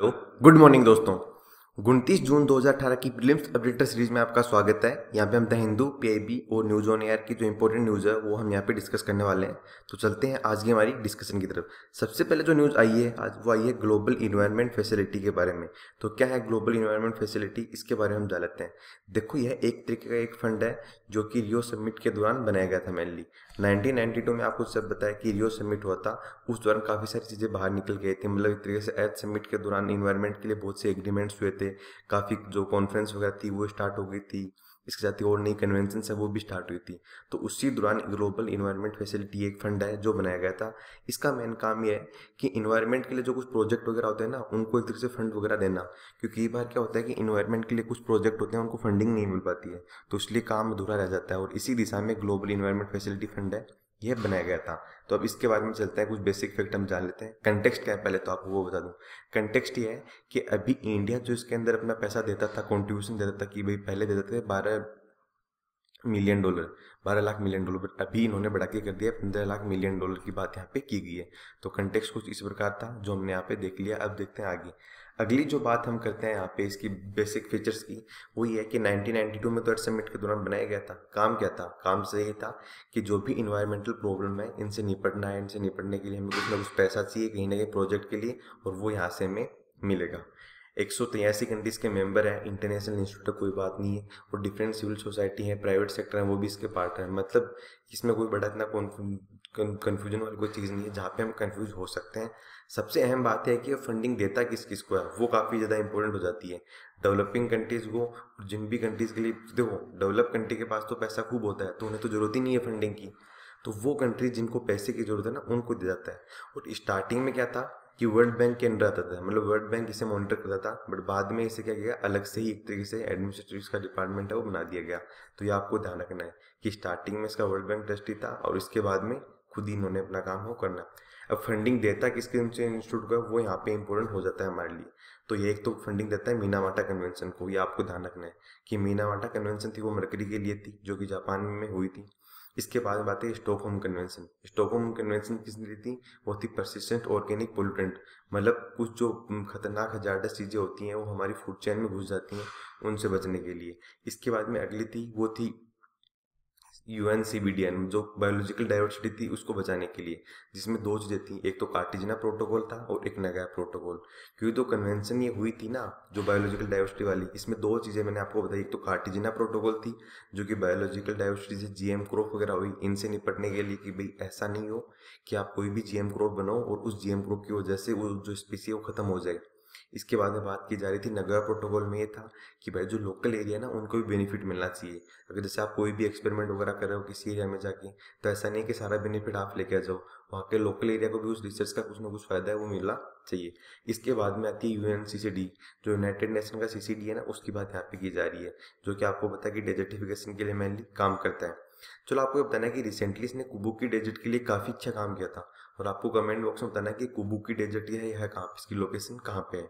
Hello, good morning दोस्तों। उनतीस जून 2018 की प्रीलिम्स अपडेटर सीरीज़ में आपका स्वागत है। यहाँ पे हम द हिंदू पीआईबी और न्यूज़ ऑन एयर की जो इंपॉर्टेंट न्यूज़ है, वो हम यहाँ पे डिस्कस करने वाले हैं। तो चलते हैं आज की हमारी डिस्कशन की तरफ़। सबसे पहले जो न्यूज़ आई है, आज वो आई है ग्लोबल इन्वायरमेंट फैसिलिटी के बारे में। तो क्या है ग्लोबल इन्वायरमेंट फैसिलिटी इसके बारे में हम जान लेते हैं। देखो, यह एक तरीके का एक फंड है, जो कि रियो समिट के दौरान बनाया गया था मेनली 1992 में आपको सब बताया कि रियो समिट हुआ था। उस दौरान काफ़ी सारी चीज़ें बाहर निकल गई थी। मतलब एक तरीके से एर्थ समिट के दौरान इन्वायरमेंट के लिए बहुत से एग्रीमेंट्स हुए थे। काफ़ी जो कॉन्फ्रेंस वगैरह थी, वो स्टार्ट हो गई थी। इसके साथ ही और नई कन्वेंशन है वो भी स्टार्ट हुई थी। तो उसी दौरान ग्लोबल इन्वायरमेंट फैसिलिटी एक फंड है जो बनाया गया था। इसका मेन काम ये है कि इन्वायरमेंट के लिए जो कुछ प्रोजेक्ट वगैरह होते हैं ना, उनको एक तरह से फंड वगैरह देना। क्योंकि ये बार क्या होता है कि इन्वायरमेंट के लिए कुछ प्रोजेक्ट होते हैं, उनको फंडिंग नहीं मिल पाती है। तो इसलिए काम अधूरा रह जाता है और इसी दिशा में ग्लोबल इन्वायरमेंट फैसिलिटी फंड है। यह बनाया गया था। तो अब इसके बारे में चलते हैं, कुछ बेसिक फैक्ट हम जान लेते हैं। कंटेक्स्ट क्या है? पहले तो आपको वो बता दूँ। कंटेक्स्ट ये है कि अभी इंडिया जो इसके अंदर अपना पैसा देता था कॉन्ट्रीब्यूशन देता था कि भाई पहले देते थे बारह मिलियन डॉलर बारह लाख मिलियन डॉलर अभी इन्होंने बढ़ा के कर दिया, पंद्रह लाख मिलियन डॉलर की बात यहाँ पे की गई है। तो कंटेक्स कुछ इस प्रकार था, जो हमने यहाँ पे देख लिया। अब देखते हैं आगे। अगली जो बात हम करते हैं यहाँ पे इसकी बेसिक फीचर्स की, वो ये है कि 1992 में तो अर्थ समिट के दौरान बनाया गया था। काम क्या था? काम से ये था कि जो भी इन्वायरमेंटल प्रॉब्लम है, इनसे निपटना है, इनसे निपटने के लिए हमें कुछ ना कुछ पैसा चाहिए कहीं ना कहीं प्रोजेक्ट के लिए और वो यहाँ से हमें मिलेगा। एक सौ तिरासी कंट्रीज़ के मेंबर हैं इंटरनेशनल इंस्टीट्यूट कोई बात नहीं है। और डिफरेंट सिविल सोसाइटी है प्राइवेट सेक्टर है, वो भी इसके पार्ट है। मतलब इसमें कोई बड़ा इतना कन्फ्यूज़न वाली कोई चीज़ नहीं है, जहाँ पे हम कंफ्यूज हो सकते हैं। सबसे अहम बात है कि फंडिंग देता किस किस को है? वो काफ़ी ज़्यादा इंपॉर्टेंट हो जाती है। डेवलपिंग कंट्रीज़ को, जिन भी कंट्रीज़ के लिए, देखो डेवलप कंट्री के पास तो पैसा खूब होता है तो उन्हें तो ज़रूरत ही नहीं है फंडिंग की। तो वो कंट्री जिनको पैसे की ज़रूरत है ना, उनको दिया जाता है। और स्टार्टिंग में क्या था कि वर्ल्ड बैंक के अंडर आता था। मतलब वर्ल्ड बैंक इसे मॉनिटर करता था बट बाद में इसे क्या किया अलग से ही एक तरीके से एडमिनिस्ट्रेटिव का डिपार्टमेंट है, वो बना दिया गया। तो ये आपको ध्यान रखना है कि स्टार्टिंग में इसका वर्ल्ड बैंक ट्रस्टी था, और इसके बाद में खुद ही इन्होंने अपना काम हो करना अब फंडिंग देता किसके इंस्टीट्यूट का, वो यहाँ पे इंपॉर्टेंट हो जाता है हमारे लिए। तो ये एक तो फंडिंग देता है मीना माटा कन्वेंशन को, ये आपको ध्यान रखना है कि मीना माटा कन्वेंशन थी, वो मरकरी के लिए थी, जो कि जापान में हुई थी। इसके बाद बात है स्टॉकहोम कन्वेंशन स्टॉकहोम कन्वेंशन किसने लिए थी? वो थी परसिस्टेंट ऑर्गेनिक पोल्यूटेंट मतलब कुछ जो खतरनाक हजारडस चीज़ें होती हैं, वो हमारी फ़ूड चेन में घुस जाती हैं उनसे बचने के लिए। इसके बाद में अगली थी, वो थी U N C B D N जो बायोलॉजिकल डाइवर्सिटी थी उसको बचाने के लिए, जिसमें दो चीज़ें थी। एक तो कार्टिजना प्रोटोकॉल था और एक नगाया प्रोटोकॉल क्योंकि तो कन्वेंशन ये हुई थी ना, जो बायोलॉजिकल डाइवर्सिटी वाली, इसमें दो चीज़ें मैंने आपको बताई। एक तो कार्टिजना प्रोटोकॉल थी, जो कि बायोलॉजिकल डाइवर्सिटी से जी एम क्रॉप वगैरह हुई, इनसे निपटने के लिए कि भाई ऐसा नहीं हो कि आप कोई भी जी एम क्रॉप बनाओ और उस जी एम क्रॉप की वजह से वो जो स्पीसी है वो खत्म हो जाए। इसके बाद में बात की जा रही थी नगर प्रोटोकॉल में ये था कि भाई जो लोकल एरिया ना, उनको भी बेनिफिट मिलना चाहिए। अगर जैसे आप कोई भी एक्सपेरिमेंट वगैरह कर रहे हो किसी एरिया में जाके तो ऐसा नहीं कि सारा बेनिफिट आप लेके आ जाओ। वहाँ के लोकल एरिया को भी उस रिसर्च का कुछ ना कुछ फ़ायदा है, वो मिलना चाहिए। इसके बाद में आती है U N C C D जो यूनाइटेड नेशन का सी सी डी है ना, उसकी बात यहाँ पे की जा रही है, जो कि आपको पता है कि डेजर्टिफिकेशन के लिए मेनली काम करता है। चलो आपको बताना कि रिसेंटली इसने कुबुकी डेजर्ट के लिए काफ़ी अच्छा काम किया था, और आपको कमेंट बॉक्स में बताना कि कुबुकी डेजर्ट यह है कहाँ इसकी लोकेशन कहाँ पे है।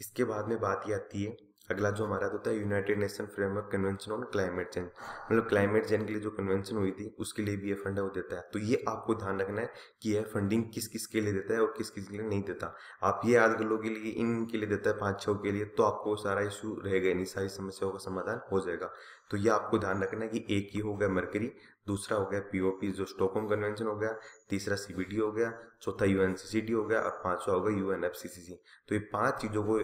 इसके बाद में बात ये आती है अगला जो हमारा होता है united nation framework convention on climate change मतलब क्लाइमेट चेंज के लिए जो कन्वेंशन हुई थी, उसके लिए भी ये फंड है वो देता है। तो ये आपको ध्यान रखना है कि यह फंडिंग किस किस के लिए देता है और किस किस के लिए नहीं देता। आप ये याद कर लो के लिए इन के लिए देता है, पाँच छः के लिए तो आपको सारा इशू रहेगा नहीं, सारी समस्याओं का समाधान हो जाएगा। तो ये आपको ध्यान रखना है कि एक ही होगा मरकरी दूसरा हो गया पीओपी जो स्टॉकहोम कन्वेंशन हो गया, तीसरा सीबीटी हो गया, चौथा यूएनसीसीडी हो गया और पांचवा हो होगा यूएनएफसीसीसी तो ये पाँच चीज़ों को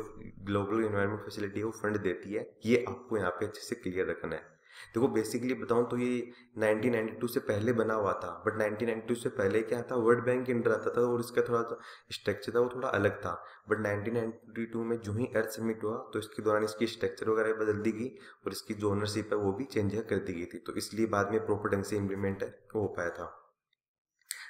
ग्लोबल इन्वायरमेंट फैसिलिटी को फंड देती है ये आपको यहाँ पे अच्छे से क्लियर रखना है। देखो बेसिकली बताऊँ तो ये 1992 से पहले बना हुआ था बट 1992 से पहले क्या था वर्ल्ड बैंक के अंडर आता था और इसका थोड़ा स्ट्रक्चर था, वो थोड़ा अलग था बट 1992 में जो ही अर्थ समिट हुआ तो इसके दौरान इसकी स्ट्रक्चर वगैरह बदल दी गई और इसकी जो ओनरशिप है वो भी चेंज कर दी गई थी तो इसलिए बाद में प्रॉपर ढंग से इम्प्लीमेंट हो पाया था।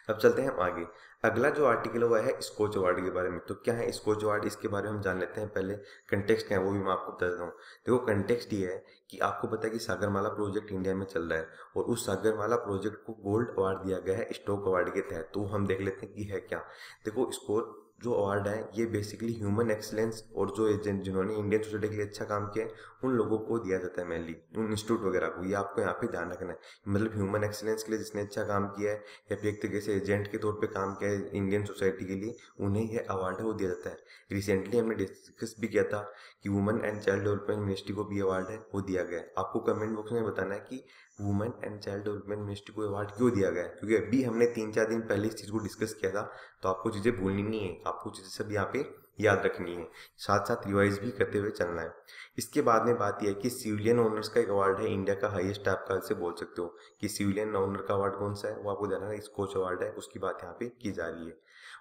अब चलते हैं हम आगे। अगला जो आर्टिकल हुआ है स्कोच अवार्ड के बारे में। तो क्या है स्कोच अवार्ड इसके बारे में हम जान लेते हैं पहले। कंटेक्स्ट क्या है, वो भी मैं आपको बता देता हूँ। देखो कंटेक्स्ट ये है कि आपको पता है कि सागरमाला प्रोजेक्ट इंडिया में चल रहा है और उस सागरमाला प्रोजेक्ट को गोल्ड अवार्ड दिया गया है स्टोक अवार्ड के तहत। तो हम देख लेते हैं कि है क्या। देखो स्कोर जो अवार्ड है, ये बेसिकली ह्यूमन एक्सीलेंस और जो एजेंट जिन्होंने इंडियन सोसाइटी के लिए अच्छा काम किया है, उन लोगों को दिया जाता है मेनली उन इंस्टीट्यूट वगैरह को। ये आपको यहाँ पे ध्यान रखना है। मतलब ह्यूमन एक्सीलेंस के लिए जिसने अच्छा काम किया है, या फिर एक तरीके से एजेंट के तौर पर काम किया है इंडियन सोसाइटी के लिए, उन्हें यह अवार्ड है, वो दिया जाता है। रिसेंटली हमने डिस्कस भी किया था कि women and child development ministry को भी अवार्ड है, वो दिया गया है। आपको कमेंट बॉक्स में बताना है कि women and child development ministry को अवार्ड क्यों दिया गया? है क्योंकि अभी हमने तीन चार दिन पहले इस चीज़ को डिस्कस किया था तो आपको चीज़ें भूलनी नहीं है, आपको चीज़ें सब यहाँ पे याद रखनी है। साथ साथ रिवाइज भी करते हुए चलना है। इसके बाद में बात यह है कि सिविलियन ओनर्स का एक अवार्ड है, इंडिया का हाईएस्ट आप कल से बोल सकते हो कि सिविलियन ओनर का अवार्ड कौन सा है, वो आपको देना है स्कोच अवार्ड है, उसकी बात यहाँ पे की जा रही है।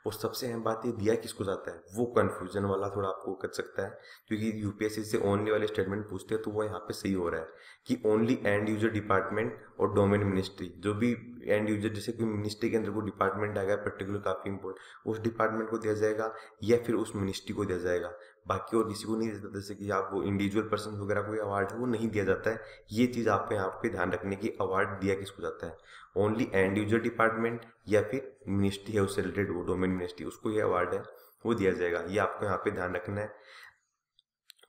और सबसे अहम बात ये दिया किसको जाता है, वो कन्फ्यूज़न वाला थोड़ा आपको कर सकता है, क्योंकि यूपीएससी से ओनली वाले स्टेटमेंट पूछते हैं तो वो यहाँ पे सही हो रहा है कि ओनली एंड यूज़र डिपार्टमेंट और डोमेन मिनिस्ट्री जो भी एंड यूज़र जैसे कि मिनिस्ट्री के अंदर कोई डिपार्टमेंट आएगा पर्टिकुलर काफ़ी इंपॉर्टेंट उस डिपार्टमेंट को दिया जाएगा या फिर उस मिनिस्ट्री को दिया जाएगा। बाकी और किसी को नहीं देता, जैसे कि आप वो इंडिविजुअल पर्सन वगैरह को अवार्ड है, वो नहीं दिया जाता है। ये चीज़ आपको यहाँ पे ध्यान रखने की अवार्ड दिया किसको जाता है? ओनली इंडिविजुअल डिपार्टमेंट या फिर मिनिस्ट्री है, उससे रिलेटेड वो डोमेन मिनिस्ट्री उसको ये अवार्ड है, वो दिया जाएगा। ये आपको यहाँ पे ध्यान रखना है।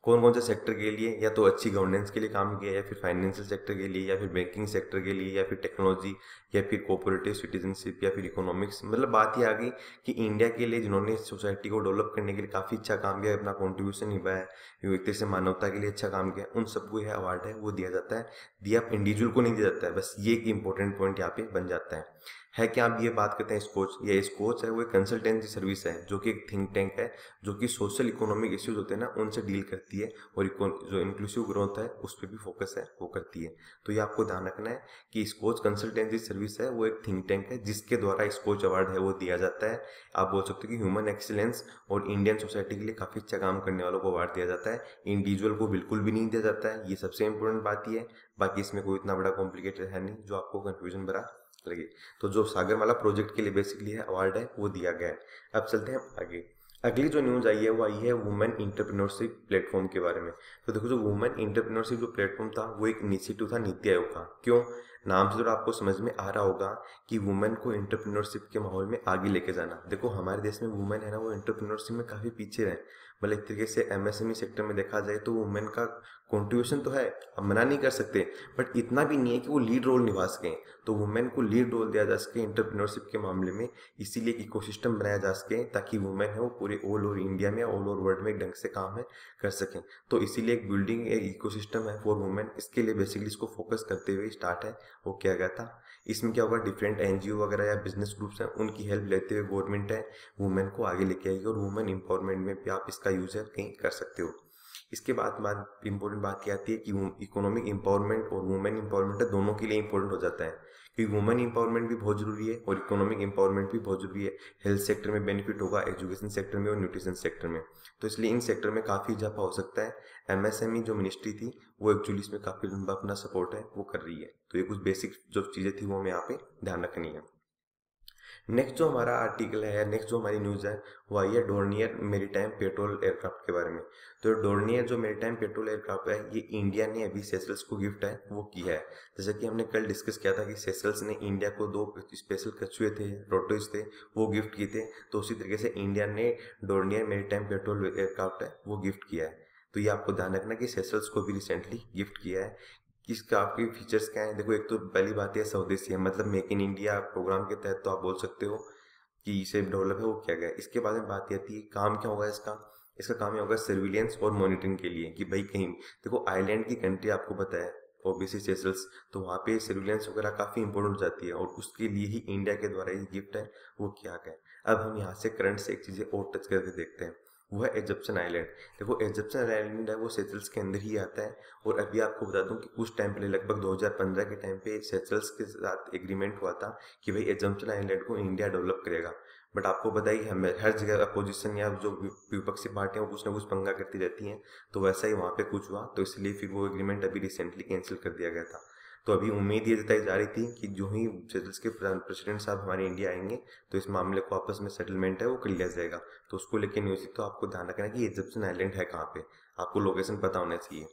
कौन कौन से सेक्टर के लिए या तो अच्छी गवर्नेंस के लिए काम किया या फिर फाइनेंशियल सेक्टर के लिए या फिर बैंकिंग सेक्टर के लिए या फिर टेक्नोलॉजी या फिर कोऑपरेटिव सिटीजनशिप या फिर इकोनॉमिक्स मतलब बात ही आ गई कि इंडिया के लिए जिन्होंने सोसाइटी को डेवलप करने के लिए काफ़ी अच्छा काम किया अपना कॉन्ट्रीब्यूशन निभाया एक तरह से मानवता के लिए अच्छा काम किया उन सबको यह अवार्ड है, वो दिया जाता है। दिया इंडिविजुअल को नहीं दिया जाता है, बस ये एक इंपॉर्टेंट पॉइंट यहाँ पे बन जाता है। है क्या आप ये बात करते हैं स्कोच ये स्कोच है, वो एक कंसल्टेंसी सर्विस है, जो कि एक थिंक टैंक है, जो कि सोशल इकोनॉमिक इश्यूज़ होते हैं ना, उनसे डील करती है और जो इंक्लूसिव ग्रोथ है, उस पर भी फोकस है, वो करती है। तो ये आपको ध्यान रखना है कि स्कोच कंसल्टेंसी सर्विस है, वो एक थिंक टैंक है, जिसके द्वारा स्कोच अवार्ड है, वो दिया जाता है। आप बोल सकते हो कि ह्यूमन एक्सीलेंस और इंडियन सोसाइटी के लिए काफ़ी अच्छा काम करने वालों को अवार्ड दिया जाता है। इंडिविजुअल को बिल्कुल भी नहीं दिया जाता है, ये सबसे इंपॉर्टेंट बात ही है। बाकी इसमें कोई इतना बड़ा कॉम्प्लिकेटेड है नहीं, जो आपको कन्फ्यूज़न भरा लगे तो जो सागरमाला प्रोजेक्ट के लिए बेसिकली है अवार्ड है, वो दिया गया है। अब चलते हैं आगे। अगली जो न्यूज़ आई है, वो आई है वुमेन इंटरप्रेन्योरशिप प्लेटफॉर्म के बारे में। तो देखो, जो वुमेन इंटरप्रेन्योरशिप जो प्लेटफॉर्म था, वो एक इनिशिएटिव था, नीति आयोग का। क्यों? नाम से जो आपको समझ में आ रहा होगा कि वुमेन को इंटरप्रेन्योरशिप के माहौल में आगे लेके जाना। देखो, हमारे देश में वुमेन है ना, वो इंटरप्रेन्योरशिप में काफ़ी पीछे रहे। मतलब एक तरीके से एमएसएमई सेक्टर में देखा जाए तो वुमेन का कॉन्ट्रीब्यूशन तो है हम मना नहीं कर सकते बट इतना भी नहीं है कि वो लीड रोल निभा सकें। तो वुमेन को लीड रोल दिया जा सके इंटरप्रेन्योरशिप के मामले में, इसीलिए एक इकोसिस्टम बनाया जा सके, ताकि वुमेन है वो पूरे ऑल ओवर इंडिया में ऑल ओवर वर्ल्ड में एक ढंग से काम है, कर सकें। तो इसीलिए एक बिल्डिंग एक इकोसिस्टम है फॉर वुमेन इसके लिए बेसिकली इसको फोकस करते हुए स्टार्ट है, वो किया गया था। इसमें क्या होगा डिफरेंट एनजीओ वगैरह या बिज़नेस ग्रुप्स हैं, उनकी हेल्प लेते हुए गवर्नमेंट है वुमेन को आगे लेके आएगी, और वुमेन इंपावरमेंट में भी आप इसका यूज़ है कहीं कर सकते हो। इसके बाद बात इंपॉर्टेंट बात क्या आती है कि इकोनॉमिक इंपावरमेंट और वुमेन इंपावरमेंट है दोनों के लिए इंपॉर्टेंट हो जाता है। क्योंकि वुमेन इंपावरमेंट भी बहुत ज़रूरी है और इकोनॉमिक इंपावरमेंट भी बहुत ज़रूरी है। हेल्थ सेक्टर में बेनिफिट होगा एजुकेशन सेक्टर में और न्यूट्रिशन सेक्टर में। तो इसलिए इन सेक्टर में काफ़ी इजाफा हो सकता है। एमएसएमई जो मिनिस्ट्री थी, वो एक्चुअली इसमें काफ़ी लंबा अपना सपोर्ट है, वो कर रही है। तो ये कुछ बेसिक जो चीज़ें थी, वो हमें यहाँ पे ध्यान रखनी है। नेक्स्ट जो हमारा आर्टिकल है नेक्स्ट जो हमारी न्यूज़ है, वो आई है डोर्नियर मेरी टाइम पेट्रोल एयरक्राफ्ट के बारे में। तो डोर्नियर जो मेरी टाइम पेट्रोल एयरक्राफ्ट है, ये इंडिया ने अभी सेसल्स को गिफ्ट है, वो किया है। जैसे कि हमने कल डिस्कस किया था कि सेसल्स ने इंडिया को दो स्पेशल कछुए थे रोटोज थे, वो गिफ्ट किए थे। तो उसी तरीके से इंडिया ने डोर्नियर मेरी टाइम पेट्रोल एयरक्राफ्ट है, वो गिफ्ट किया है। तो ये आपको ध्यान रखना कि सेसल्स को भी रिसेंटली गिफ्ट किया है। इसका आपके फीचर्स क्या हैं? देखो, एक तो पहली बात है स्वदेशी है मतलब मेक इन इंडिया प्रोग्राम के तहत तो आप बोल सकते हो कि इसे डेवलप है, वो किया गया। इसके बाद में बात आती है, काम क्या होगा इसका? इसका काम ये होगा सर्विलियंस और मॉनिटरिंग के लिए कि भाई कहीं, देखो आइलैंड की कंट्री आपको पता है ओबीसी सेसल्स तो वहाँ पे सर्विलेंस वगैरह काफ़ी इंपॉर्टेंट हो जाती है और उसके लिए ही इंडिया के द्वारा ये गिफ्ट है, वो किया गया अब हम यहाँ से करंट से एक चीज़ें और टच करके देखते हैं। वो है एजप्सन आइलैंड देखो एजप्सन आइलैंड है, वो सेटल्स के अंदर ही आता है। और अभी आपको बता दूँ कि कुछ टाइम पहले लगभग 2015 के टाइम पे सेटल्स के साथ एग्रीमेंट हुआ था कि भाई एजप्सन आइलैंड को इंडिया डेवलप करेगा। बट आपको पता ही हमें हर जगह अपोजिशन या जो विपक्षी पार्टियाँ कुछ ना कुछ पंगा करती रहती हैं। तो वैसा ही वहाँ पे कुछ हुआ। तो इसलिए फिर वो एग्रीमेंट अभी रिसेंटली कैंसिल कर दिया गया था। तो अभी उम्मीद ये जताई जा रही थी कि जो ही सेटल्स के प्रेसिडेंट साहब हमारे इंडिया आएँगे तो इस मामले को आपस में सेटलमेंट है, वो कर लिया जाएगा। तो उसको लेकर न्यूज़ तो आपको ध्यान रखना कि इजिप्शियन आइलैंड है कहाँ पे। आपको लोकेशन पता होना चाहिए।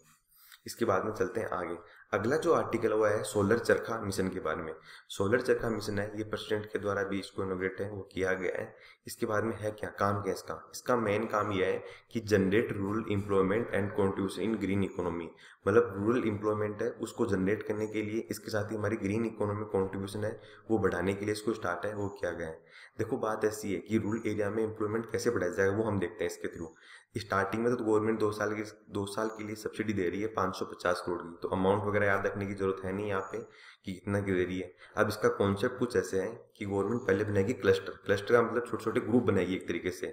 इसके बाद में चलते हैं आगे। अगला जो आर्टिकल हुआ है, सोलर चरखा मिशन के बारे में। सोलर चरखा मिशन है, ये प्रेसिडेंट के द्वारा भी इसको इनोग्रेट है, वो किया गया है। इसके बाद में है क्या? काम क्या इसका? इसका मेन काम यह है कि generate rural employment and contribution in green economy मतलब रूरल एम्प्लॉयमेंट है, उसको जनरेट करने के लिए, इसके साथ ही हमारी ग्रीन इकोनॉमी कॉन्ट्रीब्यूशन है, वो बढ़ाने के लिए इसको स्टार्ट है, वो किया गया है। देखो, बात ऐसी है कि रूरल एरिया में एम्प्लॉयमेंट कैसे बढ़ाया जाएगा, वो हम देखते हैं इसके थ्रू स्टार्टिंग में तो गवर्नमेंट दो साल की, दो साल के लिए सब्सिडी दे रही है 550 करोड़ की। तो अमाउंट वगैरह याद रखने की ज़रूरत है नहीं यहाँ पे। कि की दे है। अब इसका कॉन्सेप्ट कुछ ऐसे है कि गवर्नमेंट पहले बनाएगी क्लस्टर क्लस्टर का मतलब छोटे छोटे ग्रुप बनाएगी एक तरीके से।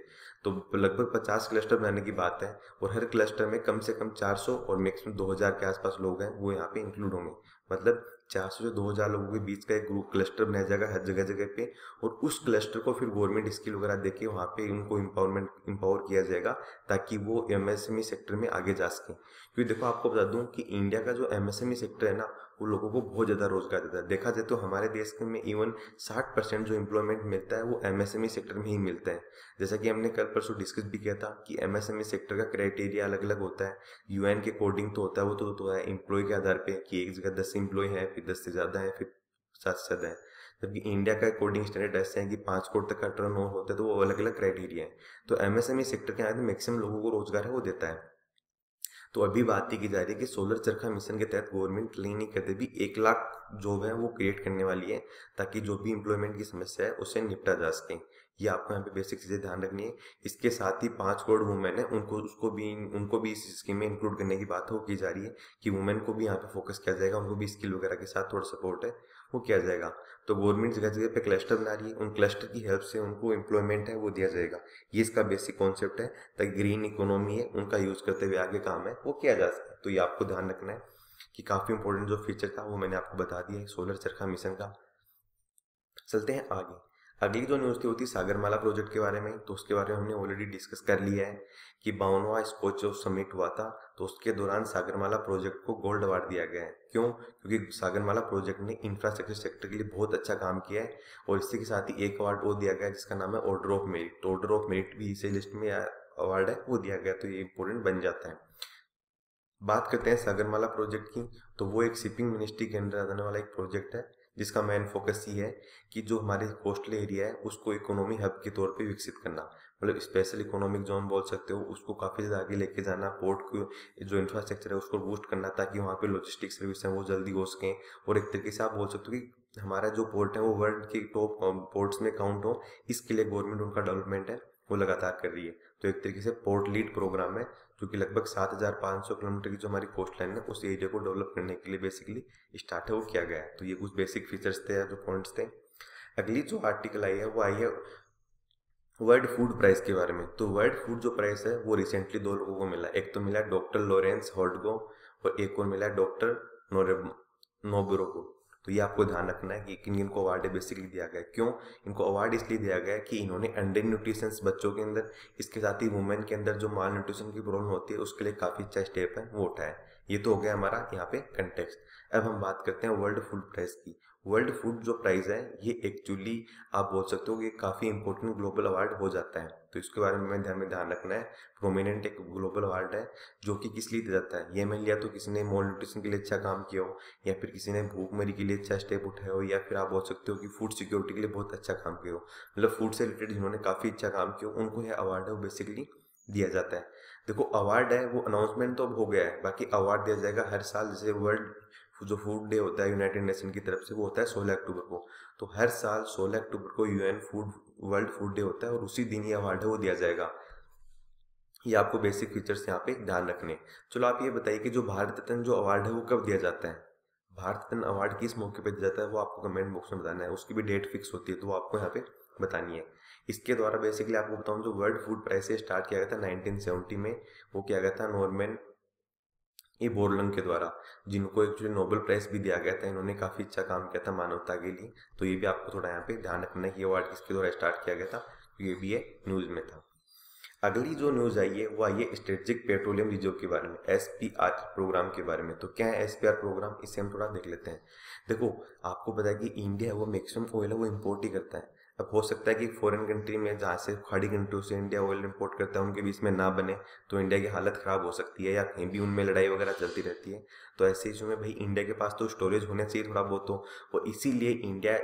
तो लगभग 50 क्लस्टर बनाने की बात है और हर क्लस्टर में कम से कम 400 और मैक्सिमम 2000 के आसपास लोग हैं, वो यहाँ पे इंक्लूड होंगे। मतलब चार सौ से दो हज़ार लोगों के बीच का एक ग्रुप क्लस्टर बनाया जाएगा हर जगह जगह पे और उस क्लस्टर को फिर गवर्नमेंट स्किल वगैरह देके वहाँ पे उनको इम्पावरमेंट इम्पावर किया जाएगा ताकि वो एमएसएमई सेक्टर में आगे जा सकें। क्योंकि देखो आपको बता दूँ कि इंडिया का जो एमएसएमई सेक्टर है ना वो लोगों को बहुत ज़्यादा रोज़गार देता है। देखा जाए तो हमारे देश में इवन साठ परसेंट जो एम्प्लॉयमेंट मिलता है वो एमएसएमई सेक्टर में ही मिलता है। जैसा कि हमने कल परसों डिस्कस भी किया था कि एमएसएमई सेक्टर का क्राइटेरिया अलग अलग होता है। यूएन के कोडिंग तो होता है वो तो, तो है। एम्प्लॉय के आधार पे कि एक जगह दस एम्प्लॉय है फिर दस से ज़्यादा है फिर सात से ज़्यादा है। जबकि इंडिया का कोडिंग स्टैंडर्ड ऐसे है कि पाँच करोड़ तक का टर्न होता है तो वो अलग अलग क्राइटेरिया है। तो एमएसएमई सेक्टर के आधार मैक्सिमम लोगों को रोज़गार है वो देता है। तो अभी बात की जा रही है कि सोलर चरखा मिशन के तहत गवर्नमेंट क्लीन नहीं करते भी एक लाख जॉब है वो क्रिएट करने वाली है, ताकि जो भी एम्प्लॉयमेंट की समस्या है उसे निपटा जा सके। ये आपको यहाँ पे बेसिक चीज़ें ध्यान रखनी है। इसके साथ ही पाँच करोड़ वुमेन है, उनको, उसको भी, उनको भी इस स्कीम में इंक्लूड करने की बात हो की जा रही है कि वुमेन को भी यहाँ पे फोकस किया जाएगा, उनको भी स्किल वगैरह के साथ थोड़ा सपोर्ट है। वो किया जाएगा। तो गवर्नमेंट जगह जगह पे क्लस्टर बना रही है, उन क्लस्टर की हेल्प से उनको एम्प्लॉयमेंट है, वो दिया जाएगा। ये इसका बेसिक कॉन्सेप्ट है, ताकि ग्रीन इकोनॉमी है, उनका यूज़ करते हुए आगे काम है, वो किया जा सके तो ये आपको ध्यान रखना है कि काफ़ी इंपॉर्टेंट जो फीचर था, वो मैंने आपको बता दिया है सोलर चरखा मिशन का। चलते हैं आगे। अगली जो न्यूज़ थी होती सागरमाला प्रोजेक्ट के बारे में तो उसके बारे में हमने ऑलरेडी डिस्कस कर लिया है कि बावनवा स्कोचो समिट हुआ था तो उसके दौरान सागरमाला प्रोजेक्ट को गोल्ड अवार्ड दिया गया है। क्यों? क्योंकि सागरमाला प्रोजेक्ट ने इंफ्रास्ट्रक्चर सेक्टर के लिए बहुत अच्छा काम किया है और इसी के साथ ही एक अवार्ड वो दिया गया जिसका नाम है order of merit order of merit भी इसी लिस्ट में अवार्ड है, वो दिया गया तो ये इम्पोर्टेंट बन जाता है। बात करते हैं सागरमाला प्रोजेक्ट की तो वो एक शिपिंग मिनिस्ट्री के अंडर आने वाला एक प्रोजेक्ट है जिसका मेन फोकस ये है कि जो हमारे कोस्टल एरिया है, उसको इकोनॉमी हब के तौर पे विकसित करना। मतलब स्पेशल इकोनॉमिक जोन बोल सकते हो, उसको काफ़ी ज़्यादा आगे लेके जाना पोर्ट को, जो इंफ्रास्ट्रक्चर है, उसको बूस्ट करना ताकि वहाँ पे लॉजिस्टिक सर्विस हैं, वो जल्दी हो सकें। और एक तरीके से आप बोल सकते हो कि हमारा जो पोर्ट है, वो वर्ल्ड के टॉप पोर्ट्स में काउंट हो, इसके लिए गवर्नमेंट उनका डेवलपमेंट है, वो लगातार कर रही है। तो एक तरीके से पोर्ट लीड प्रोग्राम है, जो कि लगभग सात हज़ार पाँच सौ किलोमीटर की जो हमारी कोस्ट लाइन है, उस एरिया को डेवलप करने के लिए बेसिकली स्टार्ट है, वो किया गया है। तो ये कुछ बेसिक फीचर्स थे या जो पॉइंट्स थे। अगली जो आर्टिकल आई है, वो आई है वर्ल्ड फ़ूड प्राइस के बारे में। तो वर्ल्ड फ़ूड जो प्राइस है, वो रिसेंटली दो लोगों को मिला। एक तो मिला डॉक्टर लॉरेंस हॉर्डगो और एक और मिला डॉक्टर नोबरो को तो ये आपको ध्यान रखना है कि किन किन को अवार्ड बेसिकली दिया गया क्यों? इनको अवार्ड इसलिए दिया गया कि इन्होंने अंडर न्यूट्रिशंस बच्चों के अंदर, इसके साथ ही वुमेन के अंदर जो माल न्यूट्रिशन की प्रॉब्लम होती है, उसके लिए काफ़ी अच्छा स्टेप है, वो उठाया ये तो हो गया हमारा यहाँ पे कंटेक्स्ट अब हम बात करते हैं वर्ल्ड फ़ूड प्राइस की. वर्ल्ड फ़ूड जो प्राइज है, ये एक्चुअली आप बोल सकते हो कि काफ़ी इंपॉर्टेंट ग्लोबल अवार्ड हो जाता है. तो इसके बारे में ध्यान में ध्यान रखना है. प्रोमिनेंट एक ग्लोबल अवार्ड है, जो कि किस लिए दिया जाता है? ये मान लिया तो किसी ने मोल न्यूट्रिशन के लिए अच्छा काम किया हो, या फिर किसी ने भूखमरी के लिए अच्छा स्टेप उठाया हो, या फिर आप बोल सकते हो कि फ़ूड सिक्योरिटी के लिए बहुत अच्छा काम किया हो. मतलब फ़ूड से रिलेटेड जिन्होंने काफ़ी अच्छा काम किया उनको यह अवार्ड है बेसिकली दिया जाता है. देखो अवार्ड है, वो अनाउंसमेंट तो अब हो गया है। बाकी अवार्ड दिया जाएगा हर साल, जैसे वर्ल्ड जो फ़ूड डे होता है यूनाइटेड नेशन की तरफ़ से, वो होता है सोलह अक्टूबर को। तो हर साल सोलह अक्टूबर को UN food world food day होता है और उसी दिन ये अवार्ड है, वो दिया जाएगा। ये आपको बेसिक फीचर्स यहाँ पे ध्यान रखने। चलो आप ये बताइए कि जो भारत रत्न जो अवार्ड है, वो कब दिया जाता है? भारत रत्न अवार्ड किस मौके पे दिया जाता है, वो आपको कमेंट बॉक्स में बताना है। उसकी भी डेट फिक्स होती है तो वो आपको यहाँ पे बतानी है। इसके द्वारा बेसिकली आपको बताऊँ जो वर्ल्ड फ़ूड प्राइस स्टार्ट किया गया था 1970 में, वो किया गया था नॉर्मैन ये बोरलंग के द्वारा, जिनको एक्चुअली नोबेल प्राइज भी दिया गया था, इन्होंने काफ़ी अच्छा काम किया था मानवता के लिए। तो ये भी आपको थोड़ा यहाँ पे ध्यान रखना है कि अवार्ड किसके द्वारा स्टार्ट किया गया था तो ये भी ये न्यूज़ में था। अगली जो न्यूज़ आई है, वो आई है स्ट्रेटेजिक पेट्रोलियम रिज़र्व के बारे में एसपीआर प्रोग्राम के बारे में। तो क्या है एसपीआर प्रोग्राम इसे हम थोड़ा देख लेते हैं। देखो, आपको पता है कि इंडिया वो मैक्सिमम ऑयल है, वो इम्पोर्ट ही करता है। अब हो सकता है कि फॉरेन कंट्री में जहाँ से खाड़ी कंट्रियों से इंडिया ऑयल इम्पोर्ट करता है, उनके बीच में ना बने तो इंडिया की हालत ख़राब हो सकती है या कहीं भी उनमें लड़ाई वगैरह चलती रहती है। तो ऐसे इशू में भाई इंडिया के पास तो स्टोरेज होना चाहिए थोड़ा बहुत तो और इसीलिए इंडिया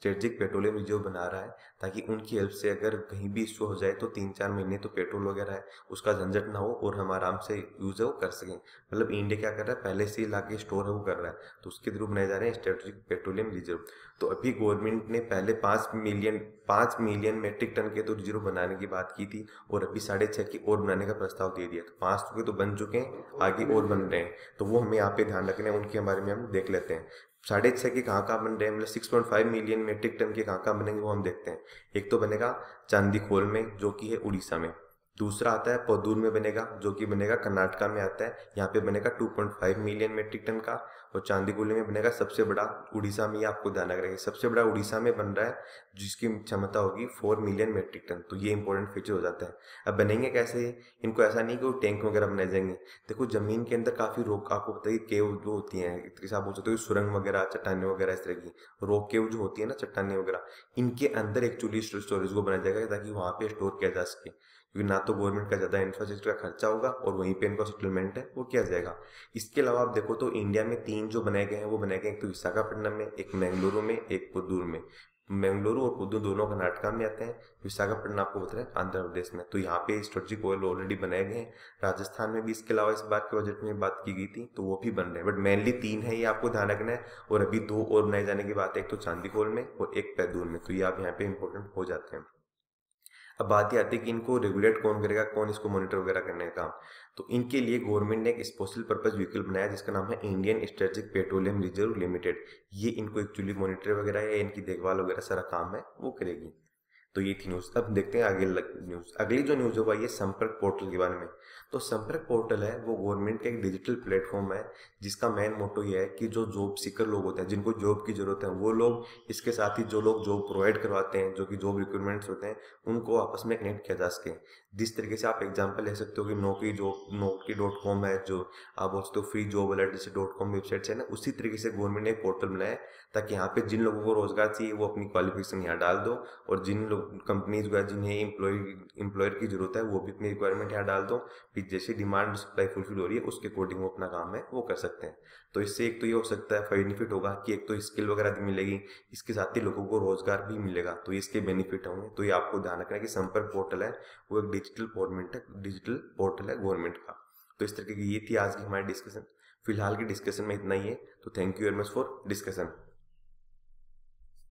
स्ट्रेटेजिक पेट्रोलियम रिज़र्व बना रहा है, ताकि उनकी हेल्प से अगर कहीं भी इशू हो जाए तो तीन चार महीने तो पेट्रोल वगैरह है, उसका झंझट ना हो और हम आराम से यूज़ है वो कर सकें। मतलब इंडिया क्या कर रहा है, पहले से ही ला के स्टोर है, वो कर रहा है। तो उसके थ्रू बनाए जा रहे हैं स्ट्रेटेजिक पेट्रोलियम रिज़र्व तो अभी गवर्नमेंट ने पहले पाँच मिलियन पाँच मिलियन मेट्रिक टन के तो रिज़र्व बनाने की बात की थी, और अभी साढ़े छः की और बनाने का प्रस्ताव दे दिया। तो पाँच के तो बन चुके हैं, आगे और बन रहे हैं। तो वो हमें यहाँ पे ध्यान रखना है, उनके बारे में हम देख लेते हैं। साढ़े छः के कहाँ कहाँ बन रहे हैं? मतलब six point five million metric ton के कहाँ कहाँ बनेंगे वो हम देखते हैं। एक तो बनेगा चांदी खोल में, जो कि है उड़ीसा में। दूसरा आता है पौदूर में बनेगा, जो कि बनेगा कर्नाटका में आता है। यहाँ पे बनेगा 2.5 मिलियन मेट्रिक टन का और चांदीकुली में बनेगा सबसे बड़ा उड़ीसा में आपको ध्यान रखेंगे सबसे बड़ा उड़ीसा में बन रहा है, जिसकी क्षमता होगी फोर मिलियन मेट्रिक टन तो ये इंपॉर्टेंट फीचर हो जाता है। अब बनेंगे कैसे? इनको ऐसा नहीं कि वो टैंक वगैरह बनाए जाएँगे। देखो, ज़मीन के अंदर काफ़ी रोक, आपको है केव जो होती हैं एक तरीके से आप बोल सकते हो सुरंग वगैरह, चट्टाने वगैरह, इस तरह की रोक केव जो होती है ना, चट्टाने वगैरह, इनके अंदर एक्चुअली स्टोरेज को बनाया जाएगा ताकि वहाँ पे स्टोर किया जा सके। क्योंकि ना तो गवर्नमेंट का ज़्यादा इंफ्रास्ट्रक्चर का खर्चा होगा और वहीं पे इनका सेटलमेंट है, वो किया जाएगा। इसके अलावा आप देखो तो इंडिया में तीन जो बनाए गए हैं, वो बनाए गए एक तो विशाखापट्टनम में, एक मैंगलुरु में, एक पुदूर में। मैंगलुरु और पुदूर दोनों कर्नाटका में आते हैं, विशाखापट्टनम आपको बता रहे हैं, आंध्र प्रदेश में। तो यहाँ पे स्ट्रेटेजिक ऑयल ऑलरेडी बनाए गए हैं। राजस्थान में भी इसके अलावा इस बात के बजट में बात की गई थी तो वो भी बन रहे हैं। बट मेनली तीन है, ये आपको ध्यान रखना है। और अभी दो और बनाए जाने की बात है, एक तो चांदीकोल में और एक पैदूर में। तो ये आप यहाँ पे इंपॉर्टेंट हो जाते हैं। अब बात ही आती है कि इनको रेगुलेट कौन करेगा, कौन इसको मॉनिटर वगैरह करने का काम। तो इनके लिए गवर्नमेंट ने एक स्पेशल पर्पज व्हीकल बनाया जिसका नाम है Indian strategic petroleum reserve limited ये इनको एक्चुअली मॉनिटर वगैरह या इनकी देखभाल वगैरह सारा काम है, वो करेगी। तो ये थी न्यूज़ अब देखते हैं आगे न्यूज़ अगली जो न्यूज़ होगा ये संपर्क पोर्टल के बारे में। तो संपर्क पोर्टल है, वो गवर्नमेंट का एक डिजिटल प्लेटफॉर्म है, जिसका मेन मोटो ये है कि जो जॉब सीकर लोग होते हैं, जिनको जॉब की ज़रूरत है, वो लोग, इसके साथ ही जो लोग जॉब प्रोवाइड करवाते हैं, जो कि जॉब रिक्रूटमेंट्स होते हैं, उनको आपस में कनेक्ट किया जा सके। जिस तरीके से आप एग्ज़ाम्पल ले सकते हो कि नौकरी जॉब नौकरी डॉट कॉम है, जो आप बोल सकते हो फ्री जॉब अलर्ट जैसे डॉट कॉम वेबसाइट है ना, उसी तरीके से गवर्नमेंट ने एक पोर्टल बनाया ताकि यहाँ पे जिन लोगों को रोज़गार चाहिए, वो अपनी क्वालिफिकेशन यहाँ डाल दो, और जिन लोग कंपनीज़ वगैरह जिन्हें एम्प्लॉय एम्प्लॉयर की ज़रूरत है, वो भी अपनी रिक्वायरमेंट यहाँ डाल दो। फिर जैसे डिमांड सप्लाई फुलफिल हो रही है, उसके अकॉर्डिंग वो अपना काम है, वो कर सकते हैं। तो इससे एक तो ये हो सकता है बेनिफिट होगा कि एक तो स्किल वगैरह भी मिलेगी, इसके साथ ही लोगों को रोज़गार भी मिलेगा तो इसके बेनिफिट होंगे तो ये आपको ध्यान रखना है कि संपर्क पोर्टल है, वो एक डिजिटल फॉर्मेट है डिजिटल पोर्टल है गवर्नमेंट का। तो इस तरीके की ये थी आज की हमारी डिस्कशन फ़िलहाल की डिस्कशन में इतना ही है तो thank you very much for discussion